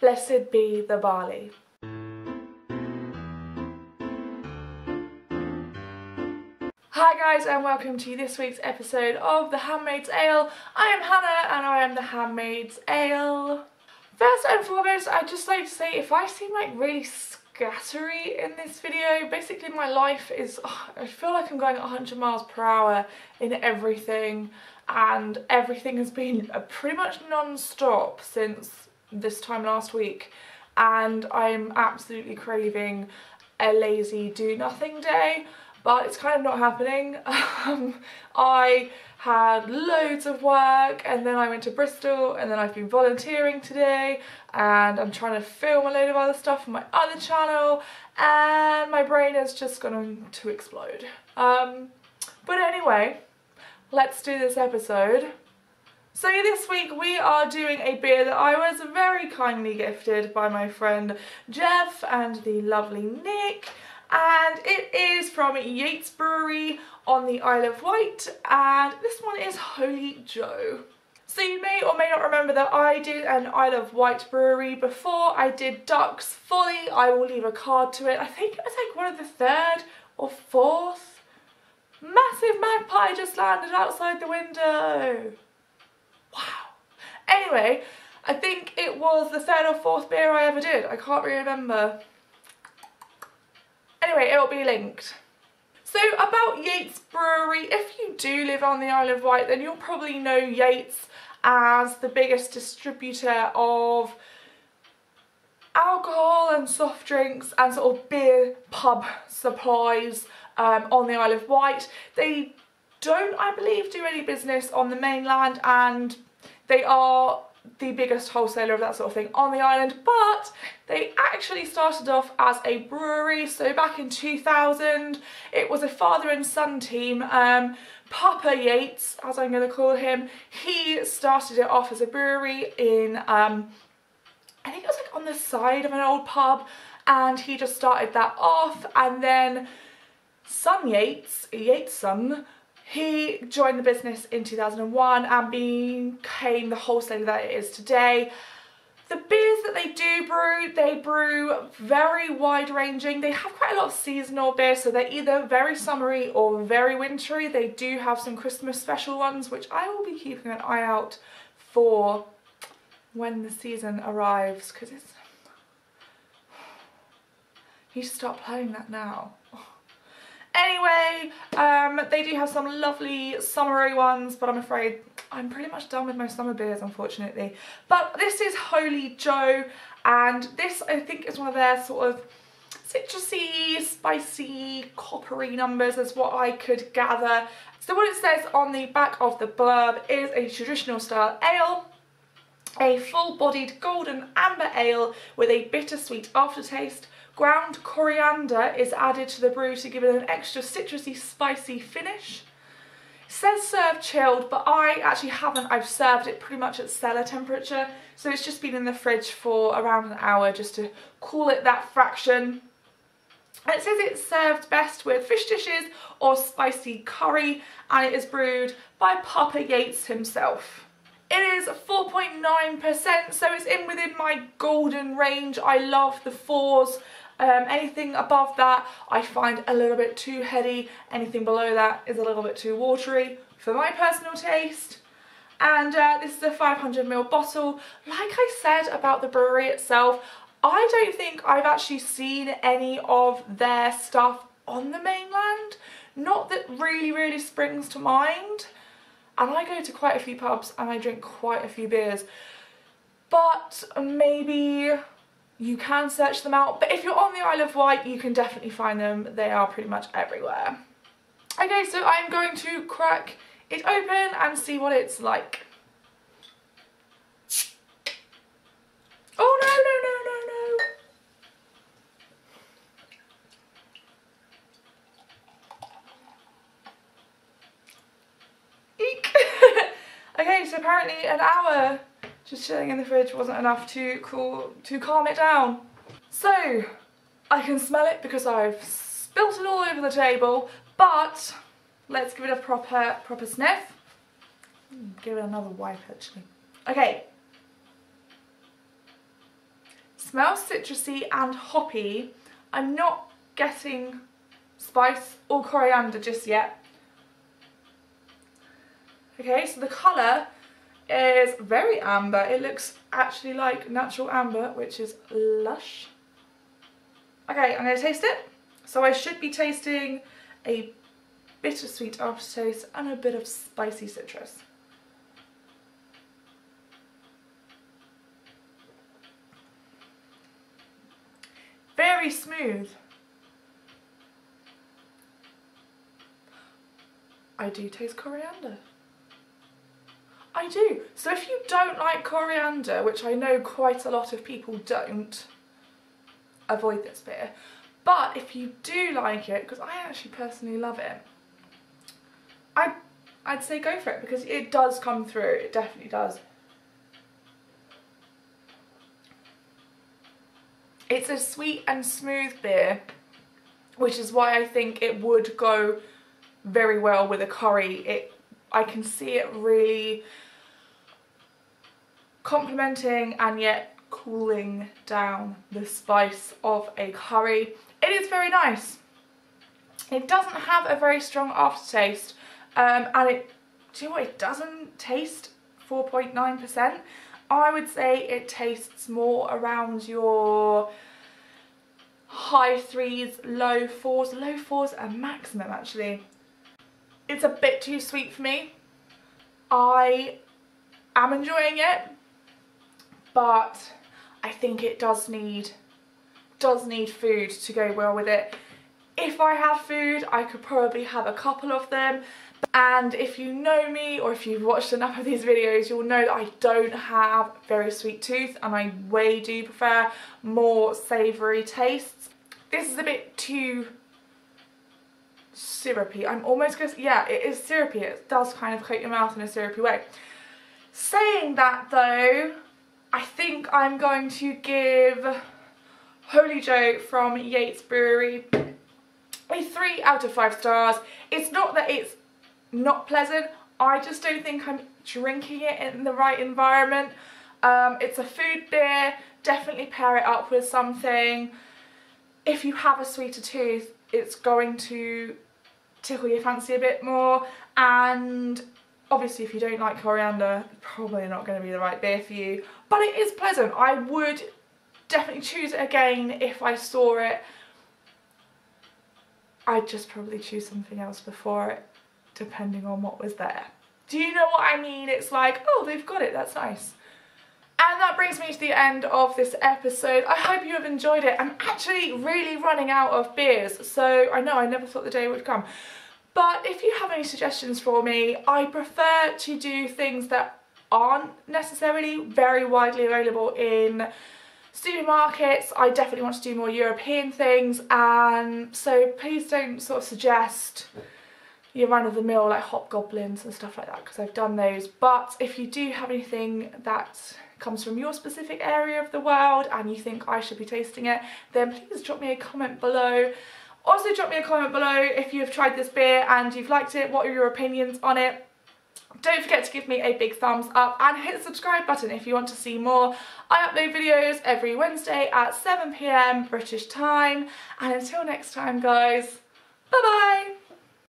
Blessed be the barley. Hi guys and welcome to this week's episode of The Handmaid's Ale. I am Hannah and I am The Handmaid's Ale. First and foremost, I'd just like to say if I seem like really scattery in this video, basically my life is, oh, I feel like I'm going 100 miles per hour in everything and everything has been uh, pretty much non-stop since this time last week and I'm absolutely craving a lazy do nothing day but it's kind of not happening. Um, I had loads of work and then I went to Bristol and then I've been volunteering today and I'm trying to film a load of other stuff on my other channel and my brain is just going to explode. Um, but anyway, let's do this episode. So this week we are doing a beer that I was very kindly gifted by my friend Geoff and the lovely Nik and it is from Yates Brewery on the Isle of Wight and this one is Holy Joe. So you may or may not remember that I did an Isle of Wight brewery before. I did Ducks Folly. I will leave a card to it. I think it was like one of the third or fourth. Massive magpie just landed outside the window. Anyway, I think it was the third or fourth beer I ever did. I can't really remember. Anyway, it'll be linked. So about Yates Brewery, if you do live on the Isle of Wight then you'll probably know Yates as the biggest distributor of alcohol and soft drinks and sort of beer pub supplies um, on the Isle of Wight. They don't, I believe, do any business on the mainland and they are the biggest wholesaler of that sort of thing on the island but they actually started off as a brewery. So back in 2000 it was a father and son team. Um, Papa Yates as I'm going to call him he started it off as a brewery in um, I think it was like on the side of an old pub and he just started that off. And then son Yates, Yates son he joined the business in 2001 and became the wholesaler that it is today. The beers that they do brew, they brew very wide ranging. They have quite a lot of seasonal beers, so they're either very summery or very wintry. They do have some Christmas special ones, which I will be keeping an eye out for when the season arrives, because it's... You should stop playing that now. Anyway, um, they do have some lovely summery ones, but I'm afraid I'm pretty much done with my summer beers, unfortunately. But this is Holy Joe, and this I think is one of their sort of citrusy, spicy, coppery numbers is what I could gather. So what it says on the back of the blurb is a traditional style ale, a full-bodied golden amber ale with a bittersweet aftertaste, Ground coriander is added to the brew to give it an extra citrusy, spicy finish. It says serve chilled, but I actually haven't. I've served it pretty much at cellar temperature, so it's just been in the fridge for around an hour just to cool it that fraction. And it says it's served best with fish dishes or spicy curry, and it is brewed by Papa Yates himself. It is 4.9%, so it's in within my golden range. I love the fours. Um, anything above that I find a little bit too heady. Anything below that is a little bit too watery for my personal taste. And uh, this is a 500ml bottle. Like I said about the brewery itself, I don't think I've actually seen any of their stuff on the mainland. Not that really, really springs to mind. And I go to quite a few pubs and I drink quite a few beers. But maybe you can search them out but if you're on the Isle of Wight you can definitely find them. They are pretty much everywhere. Okay so I'm going to crack it open and see what it's like. Oh no no no no no. Eek. okay so apparently an hour just chilling in the fridge wasn't enough to cool to calm it down. So I can smell it because I've spilt it all over the table, but let's give it a proper proper sniff. Give it another wipe actually. Okay. Smells citrusy and hoppy. I'm not getting spice or coriander just yet. Okay, so the colour is very amber. It looks actually like natural amber, which is lush. Okay, I'm going to taste it. So I should be tasting a bittersweet aftertaste and a bit of spicy citrus. Very smooth. I do taste coriander. I do. So if you don't like coriander, which I know quite a lot of people don't, avoid this beer. But if you do like it, because I actually personally love it, I, I'd say go for it because it does come through, it definitely does. It's a sweet and smooth beer, which is why I think it would go very well with a curry. It, I can see it really complementing and yet cooling down the spice of a curry. It is very nice. It doesn't have a very strong aftertaste um, and it, do you know what, it doesn't taste 4.9%. I would say it tastes more around your high threes, low fours, low fours a maximum actually. It's a bit too sweet for me. I am enjoying it, but I think it does need does need food to go well with it. If I had food, I could probably have a couple of them. And if you know me or if you've watched enough of these videos, you'll know that I don't have very sweet tooth and I way do prefer more savoury tastes. This is a bit too syrupy. I'm almost going to, yeah, it is syrupy. It does kind of coat your mouth in a syrupy way. Saying that though, I think I'm going to give Holy Joe from Yates Brewery a 3 out of 5 stars. It's not that it's not pleasant, I just don't think I'm drinking it in the right environment. Um, it's a food beer, definitely pair it up with something. If you have a sweeter tooth, it's going to tickle your fancy a bit more and obviously if you don't like coriander, probably not going to be the right beer for you. But it is pleasant. I would definitely choose it again if I saw it. I'd just probably choose something else before it, depending on what was there. Do you know what I mean? It's like, oh, they've got it, that's nice. And that brings me to the end of this episode. I hope you have enjoyed it. I'm actually really running out of beers, so I know I never thought the day would come. But if you have any suggestions for me, I prefer to do things that aren't necessarily very widely available in supermarkets. I definitely want to do more European things and so please don't sort of suggest your run-of-the-mill like hobgoblins and stuff like that because I've done those but if you do have anything that comes from your specific area of the world and you think I should be tasting it then please drop me a comment below also drop me a comment below if you've tried this beer and you've liked it, what are your opinions on it. Don't forget to give me a big thumbs up and hit the subscribe button if you want to see more. I upload videos every Wednesday at 7pm British time and until next time guys, bye bye!